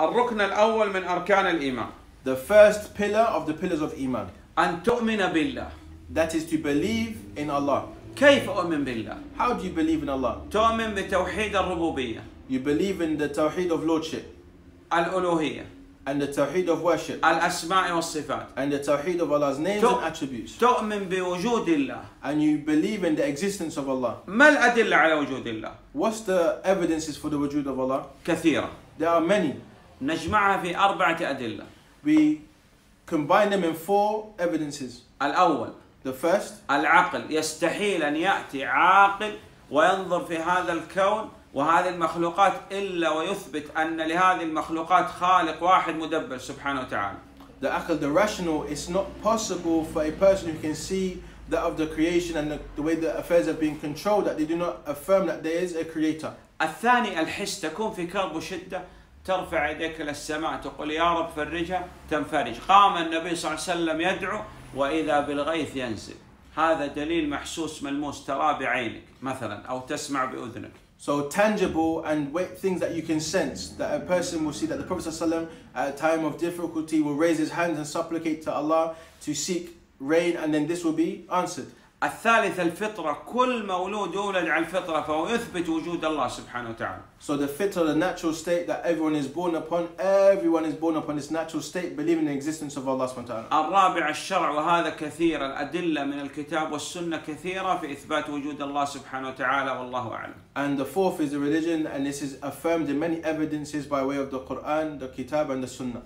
الركن الأول من أركان الإيمان The first pillar of the pillars of Iman. أن تؤمن بالله That is to believe in Allah. كيف أؤمن بالله؟ How do you believe in Allah? تؤمن بتوحيد الربوبية You believe in the Tawheed of Lordship الألوهية and the Tawheed of Worship الأسماء والصفات and the Tawheed of Allah's names and attributes. تؤمن بوجود الله And you believe in the existence of Allah. ما الأدلة على وجود الله؟ What's the evidences for the wujud of Allah? كثيرة There are many. نجمعها في أربعة أدلة We combine them in four evidences. الأول The first, العقل يستحيل أن يأتي عاقل وينظر في هذا الكون وهذه المخلوقات إلا ويثبت أن لهذه المخلوقات خالق واحد مدبر سبحانه وتعالى the aql, the rational, it's not possible for a person who can see that of the creation and the, the way the affairs are being controlled that they do not affirm that there is a creator. الثاني الحس تكون في كرب وشدة ترفع يديك إلى السماء تقول يا رب فرجها تنفرج قام النبي صلى الله عليه وسلم يدعو وإذا بالغيث ينزل هذا دليل محسوس ملموس تراه بعينك مثلا أو تسمع بأذنك So tangible and things that you can sense that a person will see that the Prophet ﷺ at a time of difficulty will raise his hands and supplicate to Allah to seek rain and then this will be answered. الثالث الفطرة كل مولود يولد على الفطرة فهو يثبت وجود الله سبحانه وتعالى So the fitra, the natural state that everyone is born upon, everyone is born upon this natural state, believing in the existence of Allah subhanahu wa ta'ala. الرابع الشرع وهذا كثير الأدلة من الكتاب والسنة كثيرة في إثبات وجود الله سبحانه وتعالى والله أعلم And the fourth is the religion, and this is affirmed in many evidences by way of the Quran, the Kitab, and the Sunnah.